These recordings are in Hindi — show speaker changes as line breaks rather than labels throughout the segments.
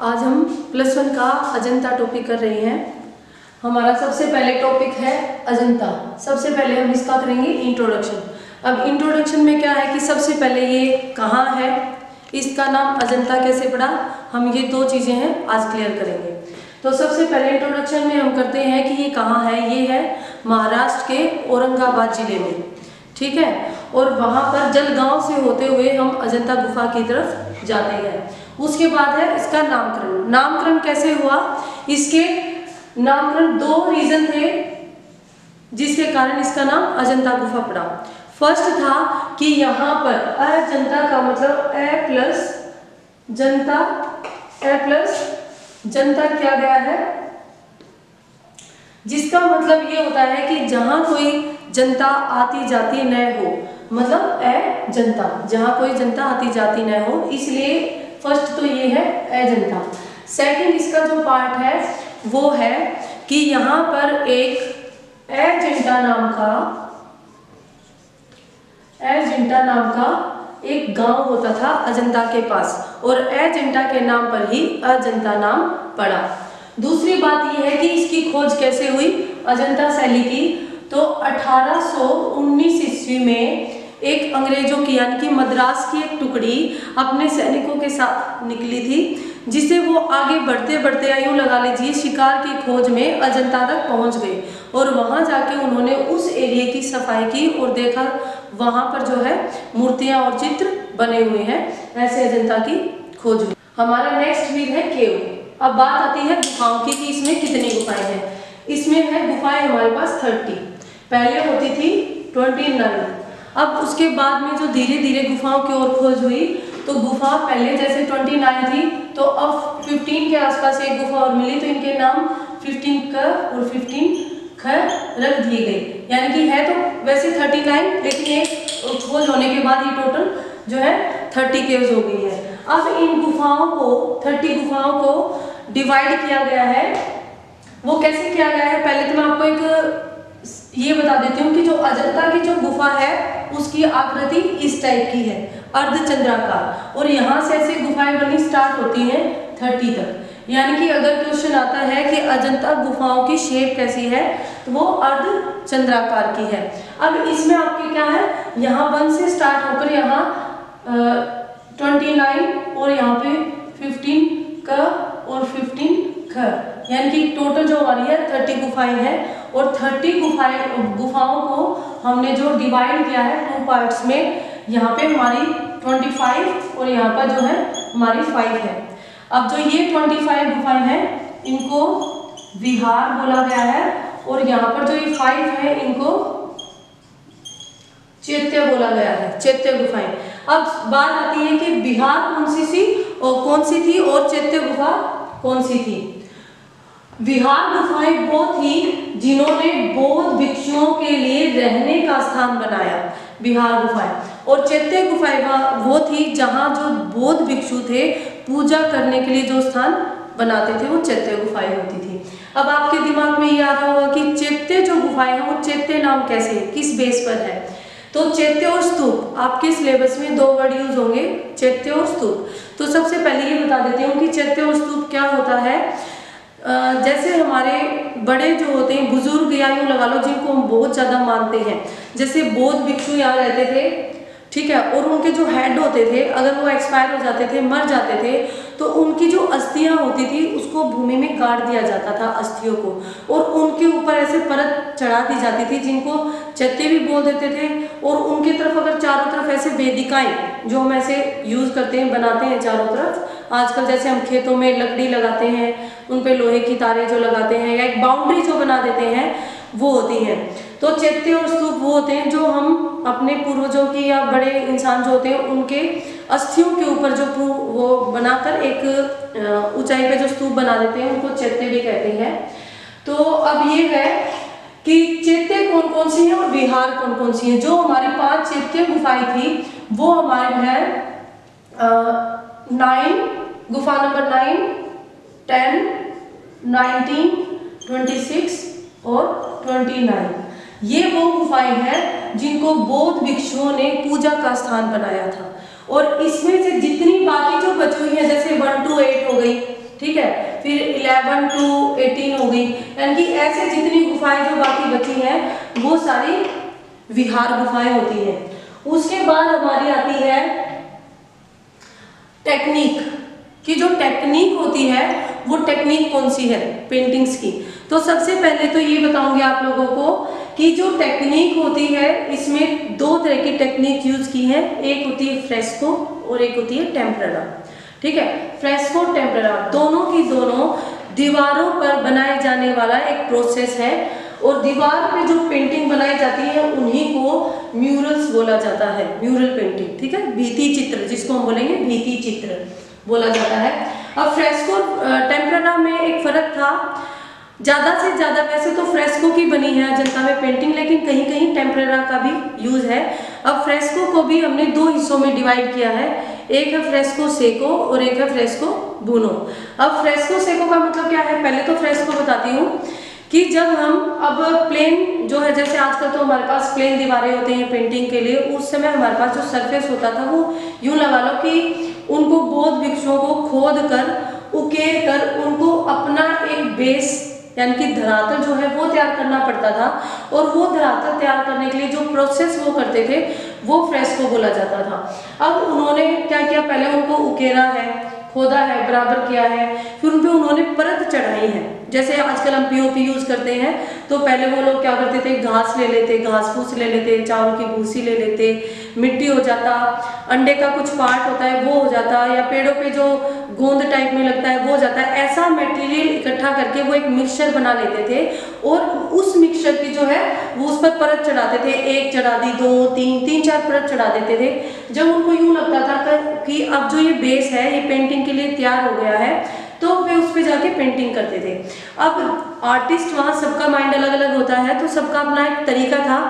आज हम प्लस वन का अजंता टॉपिक कर रहे हैं। हमारा सबसे पहले टॉपिक है अजंता। सबसे पहले हम इसका करेंगे इंट्रोडक्शन अब इंट्रोडक्शन में क्या है कि सबसे पहले ये कहाँ है, इसका नाम अजंता कैसे पड़ा, हम ये दो चीज़ें हैं, आज क्लियर करेंगे। तो सबसे पहले इंट्रोडक्शन में हम करते हैं कि ये कहाँ है, ये है महाराष्ट्र के औरंगाबाद ज़िले में। ठीक है? और वहाँ पर जलगांव से होते हुए हम अजंता गुफा की तरफ़ जाते हैं। उसके बाद है इसका नामकरण। नामकरण कैसे हुआ? इसके नामकरण दो रीजन थे, जिसके कारण इसका नाम अजंता गुफा पड़ा। फ़र्स्ट था कि यहाँ पर अजंता का मतलब ए प्लस जनता ए प्लस जनता क्या गया है? जिसका मतलब ये होता है कि जहाँ कोई जनता आती जाती न हो मतलब ए जनता, जहाँ कोई जनता आती जाती न हो, इसलिए फ़र्स्ट तो ये है, ए जनता। सेकंड इसका जो पार्ट है, वो है कि यहाँ पर एक एजेंटा नाम का एजेंटा नाम का एक गाँव होता था अजंता के पास, और एजेंटा के नाम पर ही अजंता नाम पड़ा। दूसरी बात यह है कि इसकी खोज कैसे हुई? अजंता शैली की। तो 1819 ईस्वी में एक अंग्रेज़ों की, यानी कि मद्रास की एक टुकड़ी अपने सैनिकों के साथ निकली थी, जिसे वो आगे बढ़ते बढ़ते यूँ लगा लीजिए शिकार की खोज में अजंता तक पहुँच गए। और वहाँ जाके उन्होंने उस एरिया की सफ़ाई की और देखा वहाँ पर जो है मूर्तियाँ और चित्र बने हुए हैं, ऐसे अजंता की खोज हुई हमारा नेक्स्ट वीक है केव। अब बात आती है गुफाओं की कि इसमें कितनी गुफाएँ हैं। इसमें है गुफाएँ हमारे पास थर्टी पहले होती थी ट्वेंटी नाइन अब उसके बाद में जो धीरे धीरे गुफाओं की ओर खोज हुई तो गुफा पहले जैसे ट्वेंटी नाइन थी तो अब फिफ्टीन के आसपास एक गुफा और मिली तो इनके नाम फिफ्टीन क और फिफ्टीन ख रख दिए गए। यानी कि है तो वैसे थर्टी नाइन लेकिन एक खोज होने के बाद ये टोटल जो है थर्टी केव्स हो गई है। अब इन गुफाओं को थर्टी गुफाओं को डिवाइड किया गया है। वो कैसे किया गया है? पहले तो मैं आपको एक ये बता देती हूँ कि जो अजंता की जो गुफा है उसकी आकृति इस टाइप की है, अर्धचंद्राकार। और यहाँ से ऐसे गुफाएँ बनी स्टार्ट होती हैं थर्टी तक। यानी कि अगर क्वेश्चन आता है कि अजंता गुफाओं की शेप कैसी है तो वो अर्ध चंद्राकार की है। अब इसमें आपके क्या है? यहाँ वन से स्टार्ट होकर यहाँ ट्वेंटी नाइन और यहाँ पे फिफ्टीन का और फिफ्टीन ख। यानी कि टोटल जो हमारी है थर्टी गुफाएँ हैं। और थर्टी गुफाएँ, गुफाओं को हमने जो डिवाइड किया है टू पार्ट्स में, यहाँ पे हमारी ट्वेंटी फाइव और यहाँ पर जो है हमारी फाइव है। अब जो ये ट्वेंटी फाइव गुफाएँ हैं, इनको विहार बोला गया है और यहाँ पर जो ये फाइव है, इनको चैत्य बोला गया है, चैत्य गुफाएँ। अब बात आती है कि बिहार कौन सी थी और कौन सी थी और चैत्य गुफा कौन सी थी? विहार गुफाएँ वो थी जिन्होंने बौद्ध भिक्षुओं के लिए रहने का स्थान बनाया, बिहार गुफाएँ और चैत्य गुफाएँ वो थी जहाँ जो बौद्ध भिक्षु थे, पूजा करने के लिए जो स्थान बनाते थे, वो चैत्य गुफाएँ होती थी। अब आपके दिमाग में ये आ रहा होगा कि चैत्य जो गुफाएँ हैं, वो चैत्य नाम कैसे, किस बेस पर है? तो चैत्य और स्तूप, आपके सिलेबस में दो वर्ड यूज़ होंगे, चैत्य और स्तूप। तो सबसे पहले ये बता देती हूँ कि चैत्य और स्तूप क्या होता है? जैसे हमारे बड़े जो होते हैं, बुज़ुर्ग या यूँ लगा लो, जिनको हम बहुत ज़्यादा मानते हैं। जैसे बौद्ध भिक्षु यहाँ रहते थे, ठीक है, और उनके जो हेड होते थे, अगर वो एक्सपायर हो जाते थे, मर जाते थे तो उनकी जो अस्थियाँ होती थी, उसको भूमि में गाड़ दिया जाता था अस्थियों को। और उनके ऊपर ऐसे परत चढ़ा दी जाती थी, जिनको चत्ते भी बोल देते थे। और उनकी तरफ़ अगर चारों तरफ़ ऐसे वेदिकाएँ, जो हम ऐसे यूज़ करते हैं, बनाते हैं चारों तरफ़, आजकल जैसे हम खेतों में लकड़ी लगाते हैं उन पर लोहे की तारें जो लगाते हैं, या एक बाउंड्री जो बना देते हैं, वो होती हैं। तो चैत्य और स्तूप वो होते हैं जो हम अपने पूर्वजों की या बड़े इंसान जो होते हैं, उनके अस्थियों के ऊपर जो वो बनाकर एक ऊंचाई पे जो स्तूप बना देते हैं, उनको चैत्य भी कहते हैं। तो अब ये है कि चैत्य कौन कौन सी है और विहार कौन कौन सी है? जो हमारे पाँच चैत्य गुफाएँ थी, वो हमारे है नाइन, गुफा number nine, ten, nineteen, twenty six और ट्वेंटी नाइन। ये वो गुफाएँ हैं जिनको बौद्ध भिक्षुओं ने पूजा का स्थान बनाया था। और इसमें से जितनी बाकी जो बची हुई है, जैसे वन टू एट हो गई, ठीक है? फिर 11 टू 18 हो गई। यानी कि ऐसे जितनी गुफाएँ जो बाकी बची हैं, वो सारी विहार गुफाएँ होती हैं। उसके बाद हमारी आती है टेक्निक कि जो टेक्निक होती है, वो टेक्निक कौन सी है? पेंटिंग्स की। तो सबसे पहले तो ये बताऊँगी आप लोगों को कि जो टेक्निक होती है, इसमें दो तरह की टेक्निक यूज़ की है। एक होती है फ्रेस्को और एक होती है टेम्परा ठीक है? फ्रेस्को टेम्परा दोनों की दोनों दीवारों पर बनाए जाने वाला एक प्रोसेस है और दीवार पे जो पेंटिंग बनाई जाती है, उन्हीं को म्यूरल्स बोला जाता है। म्यूरल पेंटिंग ठीक है? भीति चित्र, जिसको हम बोलेंगे भीति चित्र बोला जाता है। अब फ्रेस्को टेम्परा में एक फ़र्क था। ज़्यादा से ज़्यादा, वैसे तो फ्रेस्को की बनी है अजंता में पेंटिंग लेकिन कहीं कहीं टेम्परेरा का भी यूज़ है। अब फ्रेस्को को भी हमने दो हिस्सों में डिवाइड किया है। एक है फ्रेस्को सेको और एक है फ्रेस्को बुनो अब फ्रेस्को सेको का मतलब क्या है? पहले तो फ्रेस्को बताती हूँ कि जब हम, अब प्लेन जो है, जैसे आजकल तो हमारे पास प्लेन दीवारें होते हैं पेंटिंग के लिए, उस समय हमारे पास जो सरफेस होता था, वो यूँ लगा लो कि उनको बौद्ध वृक्षों को खोद कर, उकेर कर, उनको अपना एक बेस यानी कि धरातल जो है वो तैयार करना पड़ता था और वो धरातल तैयार करने के लिए जो प्रोसेस वो करते थे, वो फ्रेस्को बोला जाता था। अब उन्होंने क्या किया? पहले उनको उकेरा है, खोदा है, बराबर किया है, फिर उन पर उन्होंने परत चढ़ाई है। जैसे आजकल हम पीओपी यूज़ करते हैं तो पहले वो लोग क्या करते थे? घास ले लेते, घास फूस ले लेते, चावल की भूसी ले लेते, मिट्टी हो जाता, अंडे का कुछ पार्ट होता है, वो हो जाता, या पेड़ों पे जो गोंद टाइप में लगता है, वो हो जाता है। ऐसा मटेरियल इकट्ठा करके वो एक मिक्सचर बना लेते थे, और उस मिक्सचर की जो है, वो उस पर परत चढ़ाते थे। एक चढ़ा दी, दो, तीन तीन, चार परत चढ़ा देते थे। जब उनको यूँ लगता था कि अब जो ये बेस है, ये पेंटिंग के लिए तैयार हो गया है तो वे उस पर जाके पेंटिंग करते थे। अब आर्टिस्ट वहाँ सबका माइंड अलग अलग होता है तो सबका अपना एक तरीका था।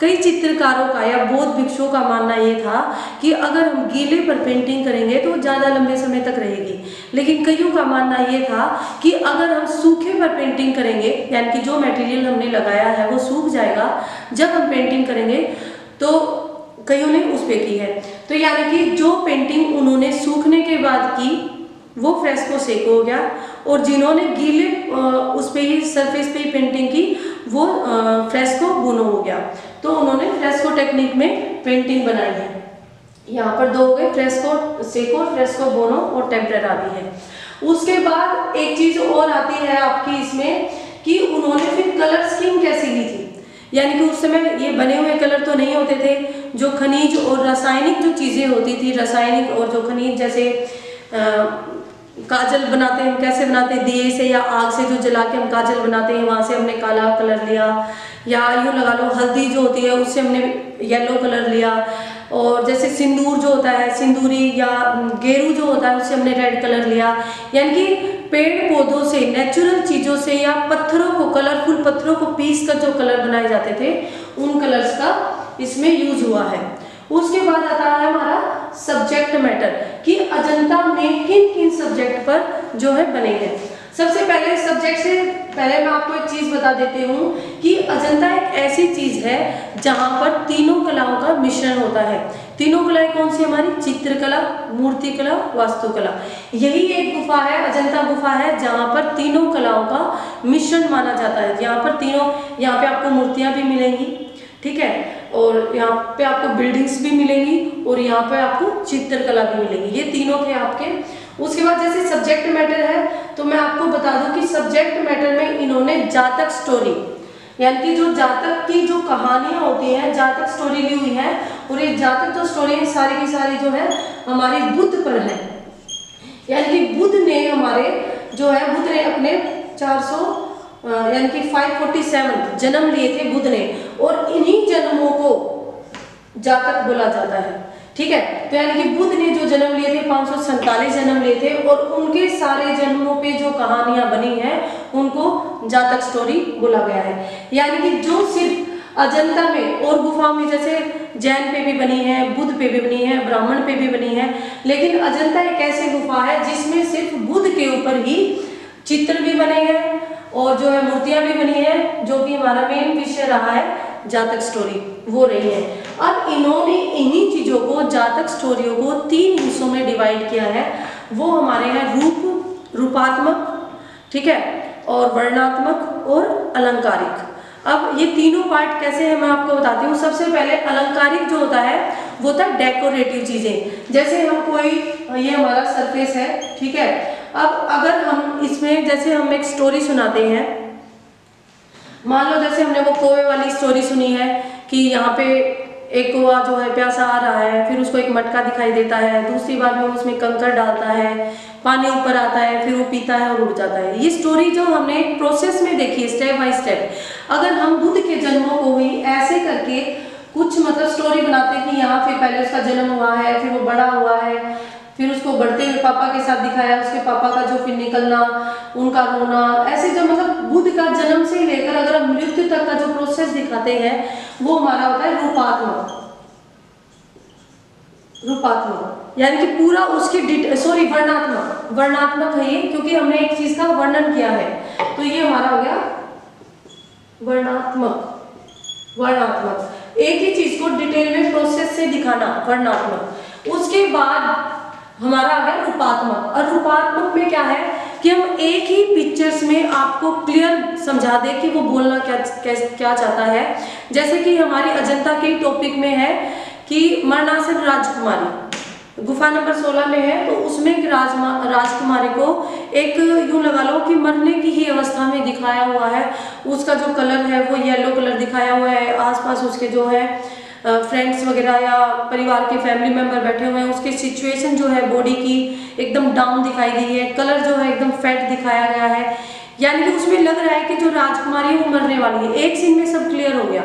कई चित्रकारों का या बौद्ध भिक्षुओं का मानना ये था कि अगर हम गीले पर पेंटिंग करेंगे तो ज़्यादा लंबे समय तक रहेगी। लेकिन कईयों का मानना ये था कि अगर हम सूखे पर पेंटिंग करेंगे, यानी कि जो मटेरियल हमने लगाया है वो सूख जाएगा, जब हम पेंटिंग करेंगे तो कईयों ने उस पर की है। तो यानी कि जो पेंटिंग उन्होंने सूखने के बाद की वो फ्रेस्को सेको हो गया। और जिन्होंने गीले उस पर ही सरफेस पे ही पेंटिंग की, वो फ्रेस्को बुनो हो गया। तो उन्होंने फ्रेस्को टेक्निक में पेंटिंग बनाई है। यहाँ पर दो हो गए फ्रेस्को सेको फ्रेस्को बोनो और टेम्परेरा भी है। उसके बाद एक चीज़ और आती है आपकी इसमें कि उन्होंने फिर कलर स्कीम कैसी ली थी? यानी कि उस समय ये बने हुए कलर तो नहीं होते थे, जो खनिज और रासायनिक जो चीज़ें होती थी, रासायनिक और जो खनिज जैसे काजल बनाते हैं, कैसे बनाते हैं? दिए से या आग से जो जला के हम काजल बनाते हैं, वहाँ से हमने काला कलर लिया। या यूँ लगा लो, हल्दी जो होती है, उससे हमने येलो कलर लिया। और जैसे सिंदूर जो होता है, सिंदूरी या गेरू जो होता है, उससे हमने रेड कलर लिया। यानी कि पेड़ पौधों से नेचुरल चीज़ों से या पत्थरों को कलरफुल पत्थरों को पीस कर जो कलर बनाए जाते थे, उन कलर्स का इसमें यूज़ हुआ है। उसके बाद आता है हमारा सब्जेक्ट मैटर कि अजंता में किन किन सब्जेक्ट पर जो है बने हैं। सबसे पहले सब्जेक्ट से पहले मैं आपको एक चीज़ बता देती हूँ कि अजंता एक ऐसी चीज़ है जहाँ पर तीनों कलाओं का मिश्रण होता है। तीनों कलाएँ कौन सी हमारी? चित्रकला मूर्ति कला वास्तुकला। यही एक गुफा है, अजंता गुफा है, जहाँ पर तीनों कलाओं का मिश्रण माना जाता है। यहाँ पर तीनों, यहाँ पे आपको मूर्तियाँ भी मिलेंगी, ठीक है? और यहाँ पे आपको बिल्डिंग्स भी मिलेंगी और यहाँ पे आपको चित्रकला भी मिलेगी। ये तीनों थे आपके। उसके बाद जैसे सब्जेक्ट मैटर है तो मैं आपको बता दूँ कि सब्जेक्ट मैटर में इन्होंने जातक स्टोरी यानी कि जो जातक की जो कहानियाँ होती हैं, जातक स्टोरी ली हुई है, और ये जातक जो स्टोरी सारी की सारी जो है, हमारी बुद्ध पर है। यानी कि बुद्ध ने हमारे जो है, बुद्ध ने अपने 400 यानी कि 547 जन्म लिए थे बुद्ध ने, और इन्हीं जन्मों को जातक बोला जाता है। ठीक है? तो यानी कि बुद्ध ने जो जन्म लिए थे, पाँच जन्म लिए थे, और उनके सारे जन्मों पे जो कहानियाँ बनी हैं, उनको जातक स्टोरी बोला गया है। यानी कि जो सिर्फ़ अजंता में और गुफाओं में, जैसे जैन पे भी बनी है, बुद्ध पे भी बनी है, ब्राह्मण पे भी बनी है, लेकिन अजंता एक ऐसी गुफा है जिसमें सिर्फ़ बुद्ध के ऊपर ही चित्र भी बने हैं और जो है मूर्तियाँ भी बनी है, जो कि हमारा मेन विषय रहा है जातक स्टोरी वो रही है। अब इन्होंने इन्हीं चीज़ों को, जातक स्टोरियों को तीन हिस्सों में डिवाइड किया है। वो हमारे हैं रूप, रूपात्मक, ठीक है, और वर्णात्मक और अलंकारिक। अब ये तीनों पार्ट कैसे हैं मैं आपको बताती हूँ। सबसे पहले अलंकारिक जो होता है, वो होता है डेकोरेटिव चीज़ें। जैसे हम कोई, ये हमारा सरफेस है, ठीक है अब अगर हम इसमें, जैसे हम एक स्टोरी सुनाते हैं, मान लो जैसे हमने वो कोवे वाली स्टोरी सुनी है कि यहाँ पे एक कौआ जो है प्यासा आ रहा है, फिर उसको एक मटका दिखाई देता है, दूसरी बार में उसमें कंकर डालता है, पानी ऊपर आता है, फिर वो पीता है और उड़ जाता है। ये स्टोरी जो हमने प्रोसेस में देखी है स्टेप बाय स्टेप अगर हम बुद्ध के जन्मों को ही ऐसे करके कुछ मतलब स्टोरी बनाते हैं कि यहाँ फिर पहले उसका जन्म हुआ है, फिर वो बड़ा हुआ है बढ़ते हुए पापा के साथ दिखाया, उसके पापा का जो फिर निकलना, उनका रोना, ऐसे जो मतलब बुद्ध का जन्म से लेकर अगर हम मृत्यु तक का जो प्रोसेस दिखाते हैं, वो हमारा होता है रूपात्मक रूपात्मक यानी कि पूरा उसकी सॉरी वर्णात्मक वर्णात्मक है ये, क्योंकि हमने एक चीज़ का वर्णन किया है। तो ये हमारा हो गया वर्णात्मक। वर्णात्मक। एक ही चीज़ को डिटेल में प्रोसेस से दिखाना, वर्णात्मक। उसके बाद हमारा आ गया रूपात्मक। और रूपात्मक में क्या है कि हम एक ही पिक्चर्स में आपको क्लियर समझा दे कि वो बोलना क्या क्या, चाहता है। जैसे कि हमारी अजंता के टॉपिक में है कि मरणासन राजकुमारी। गुफा नंबर 16 में है तो उसमें राजमा राजकुमारी को एक यूँ लगा लो कि मरने की ही अवस्था में दिखाया हुआ है। उसका जो कलर है वो येलो कलर दिखाया हुआ है। आसपास उसके जो है फ्रेंड्स वगैरह या परिवार के फैमिली मेंबर बैठे हुए हैं, उसकी सिचुएशन जो है बॉडी की एकदम डाउन दिखाई गई है कलर जो है एकदम फैट दिखाया गया है। यानी कि उसमें लग रहा है कि जो राजकुमारी है, वो मरने वाली है। एक सीन में सब क्लियर हो गया।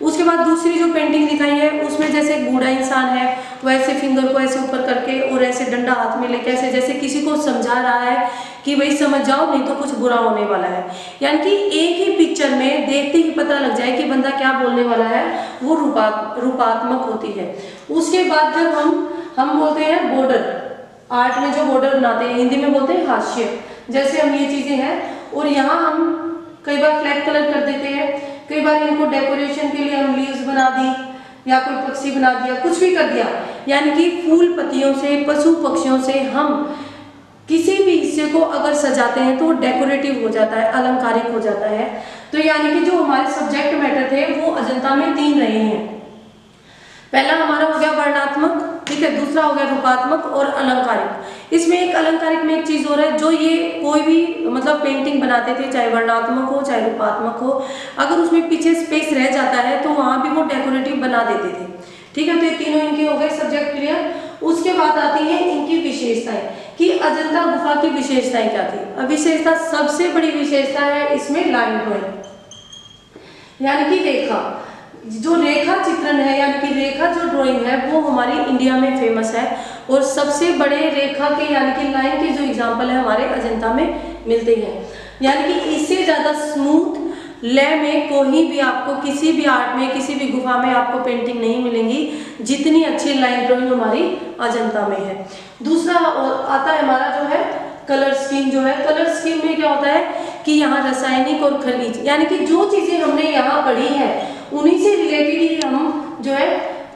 उसके बाद दूसरी जो पेंटिंग दिखाई है, उसमें जैसे बूढ़ा इंसान है, वो ऐसे फिंगर को ऐसे ऊपर करके और ऐसे डंडा हाथ में लेके ऐसे जैसे किसी को समझा रहा है कि भाई समझ जाओ, नहीं तो कुछ बुरा होने वाला है। यानी कि एक ही पिक्चर में देखते ही पता लग जाए कि बंदा क्या बोलने वाला है, वो रूपा, रूपात्मक होती है। उसके बाद जब हम हम बोलते हैं बॉर्डर आर्ट में जो बॉर्डर बनाते हैं, हिंदी में बोलते हैं हास्य। जैसे हम ये चीज़ें हैं, और यहाँ हम कई बार फ्लैग कलर कर देते हैं कई बार इनको डेकोरेशन के लिए हम लीव्स बना दी, या कोई पक्षी बना दिया, कुछ भी कर दिया। यानी कि फूल पत्तियों से, पशु पक्षियों से हम किसी भी हिस्से को अगर सजाते हैं तो वो डेकोरेटिव हो जाता है, अलंकारिक हो जाता है। तो यानी कि जो हमारे सब्जेक्ट मैटर थे, वो अजंता में तीन रहे हैं। पहला हमारा हो गया वर्णात्मक ठीक है? दूसरा हो गया रूपात्मक और अलंकारिक। इसमें एक अलंकारिक में एक चीज़ हो रहा है, जो ये कोई भी मतलब पेंटिंग बनाते थे, चाहे वर्णात्मक हो, चाहे रूपात्मक हो, अगर उसमें पीछे स्पेस रह जाता है तो वहाँ भी वो डेकोरेटिव बना देते थे। ठीक है? तो ये तीनों इनके हो गए सब्जेक्ट क्लियर उसके बाद आती है इनकी विशेषताएँ। कि अजंता गुफा की विशेषताएँ क्या थी? विशेषता सबसे बड़ी विशेषता है इसमें लाइन ड्रॉइंग यानी कि रेखा। जो रेखा चित्रण है, यानी कि रेखा जो ड्राइंग है, वो हमारी इंडिया में फ़ेमस है। और सबसे बड़े रेखा के, यानी कि लाइन के जो एग्ज़ाम्पल है, हमारे अजंता में मिलते हैं। यानी कि इससे ज़्यादा स्मूथ लय में कोई भी आपको, किसी भी आर्ट में, किसी भी गुफा में आपको पेंटिंग नहीं मिलेंगी, जितनी अच्छी लाइन ड्राइंग हमारी अजंता में है। दूसरा आता है हमारा जो है कलर स्कीम जो है कलर स्कीम में क्या होता है कि यहाँ रासायनिक और खनिज, यानी कि जो चीज़ें हमने यहाँ पढ़ी है उन्हीं से रिलेटेड ही हम जो है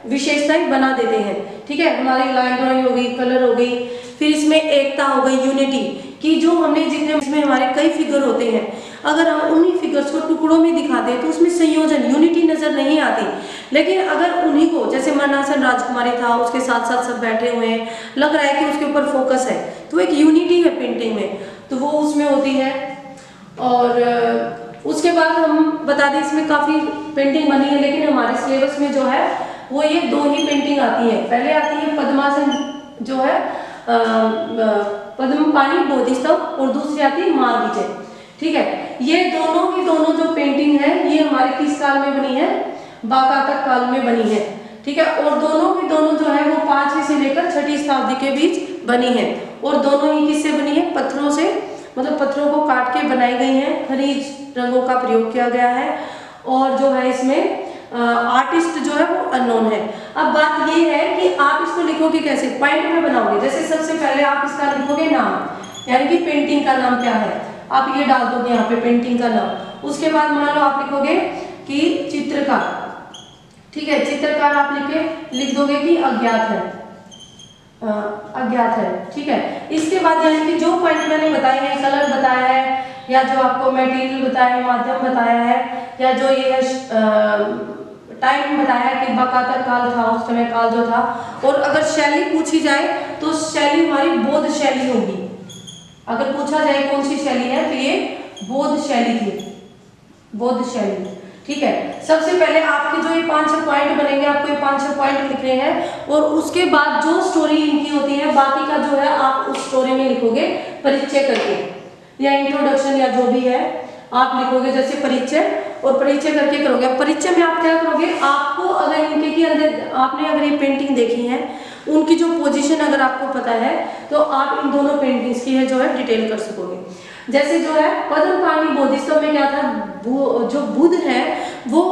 विशेषताएँ बना देते हैं। ठीक है? हमारी लाइन ड्राइंग हो गई कलर हो गई, फिर इसमें एकता हो गई यूनिटी कि जो हमने जितने इसमें हमारे कई फिगर होते हैं। अगर हम उन्हीं फिगर्स को टुकड़ों में दिखाते हैं तो उसमें संयोजन यूनिटी नज़र नहीं आती। लेकिन अगर उन्हीं को, जैसे मरनासन राजकुमारी था, उसके साथ साथ सब बैठे हुए हैं, लग रहा है कि उसके ऊपर फोकस है तो एक यूनिटी है पेंटिंग में। तो वो उसमें होती है। और उसके बाद हम बता दें, इसमें काफ़ी पेंटिंग बनी है, लेकिन हमारे सिलेबस में जो है, वो ये दो ही पेंटिंग आती है। पहले आती है पद्मासन, जो है पद्म पानी बोधिस्तव और दूसरी आती है माँ विजय। ठीक है? ये दोनों की दोनों जो पेंटिंग है, ये हमारे किस काल में बनी है बाकातक काल में बनी है। ठीक है? और दोनों की दोनों जो है, वो पांचवी से लेकर छठी शताब्दी के बीच बनी है। और दोनों ही किससे बनी है? पत्थरों से। मतलब पत्थरों को काट के बनाई गई हैं खनिज रंगों का प्रयोग किया गया है और जो है इसमें आर्टिस्ट जो है वो अननोन है। अब बात ये है कि आप इसको लिखोगे कैसे? पॉइंट में बनाओगे। जैसे सबसे पहले आप इसका लिखोगे नाम, यानी कि पेंटिंग का नाम क्या है? आप ये डाल दोगे यहाँ पे पेंटिंग का नाम। उसके बाद मान लो आप लिखोगे कि चित्रकार। ठीक है, चित्रकार आप लिखे, लिख दोगे कि अज्ञात है। अज्ञात है, ठीक है? इसके बाद यानी कि जो पॉइंट मैंने बताए हैं कलर बताया है, या जो आपको मटेरियल बताया है, माध्यम बताया है, या जो ये टाइम बताया कि बकातर काल था, उस समय काल जो था, और अगर शैली पूछी जाए तो शैली हमारी बौद्ध शैली होगी। अगर पूछा जाए कौन सी शैली है तो ये बौद्ध शैली थी बौद्ध शैली। ठीक है? सबसे पहले आपके जो ये पाँच छह पॉइंट बनेंगे, आपको ये पाँच छह पॉइंट लिख रहे हैं और उसके बाद जो स्टोरी इनकी होती है, बाकी का जो है आप उस स्टोरी में लिखोगे, परिचय करके, या इंट्रोडक्शन या जो भी है, आप लिखोगे जैसे परिचय और परिचय करके करोगे। परिचय में आप क्या करोगे? आपको अगर इनके की अंदर, आपने अगर ये पेंटिंग देखी है, उनकी जो पोजीशन अगर आपको पता है तो आप इन दोनों पेंटिंग्स की है जो है डिटेल कर सकोगे। जैसे जो है पद्म पाणी बोधिस्तव में क्या था जो बुद्ध है वो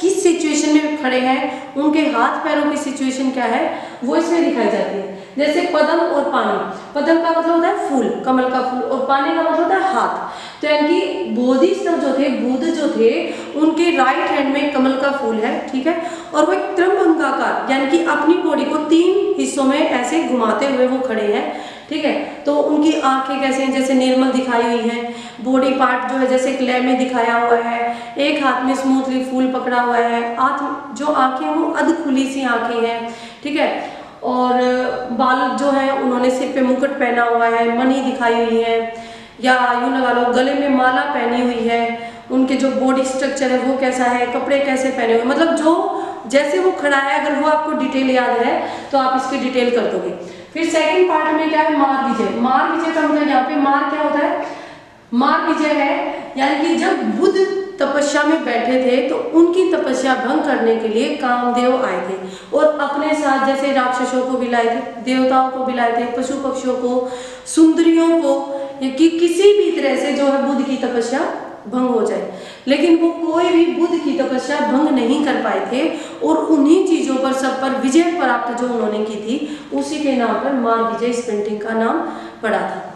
किस सिचुएशन में खड़े हैं उनके हाथ पैरों की सिचुएशन क्या है, वो इसमें दिखाई जाती है। जैसे पदम और पानी। पदम का मतलब होता है फूल, कमल का फूल, और पानी का मतलब होता है हाथ। तो यानी कि बोधिस्तव जो थे बुद्ध जो थे, उनके राइट हैंड में कमल का फूल है, ठीक है? और वो एक त्रंभंगाकार यानी कि अपनी बॉडी को तीन हिस्सों में ऐसे घुमाते हुए वो खड़े हैं। ठीक है? तो उनकी आँखें कैसे हैं? जैसे निर्मल दिखाई हुई हैं। बॉडी पार्ट जो है, जैसे एक लय में दिखाया हुआ है। एक हाथ में स्मूथली फूल पकड़ा हुआ है। हाथ जो आँखें वो अध खुली सी आँखें हैं। ठीक है? और बाल जो है, उन्होंने सिर पे मुकुट पहना हुआ है। मनी दिखाई हुई है। या यूँ लगा लो, गले में माला पहनी हुई है। उनके जो बॉडी स्ट्रक्चर है, वो कैसा है? कपड़े कैसे पहने हुए मतलब जो, जैसे वो खड़ा है, अगर वो आपको डिटेल याद है तो आप इसकी डिटेल कर दोगे। फिर सेकंड पार्ट में क्या है? मार विजय। मार विजय का मतलब यहाँ पे मार क्या होता है? मार विजय है, यानी कि जब बुद्ध तपस्या में बैठे थे तो उनकी तपस्या भंग करने के लिए कामदेव आए थे। और अपने साथ जैसे राक्षसों को भी लाए थे, देवताओं को भी लाए थे पशु पक्षियों को, सुंदरियों को कि किसी भी तरह से जो है बुद्ध की तपस्या भंग हो जाए। लेकिन वो कोई भी बुद्ध की तपस्या भंग नहीं कर पाए थे और उन्हीं चीज़ों पर, सब पर विजय प्राप्त जो उन्होंने की थी, उसी के नाम पर माँ विजय इस पेंटिंग का नाम पड़ा था।